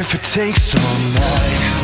if it takes all night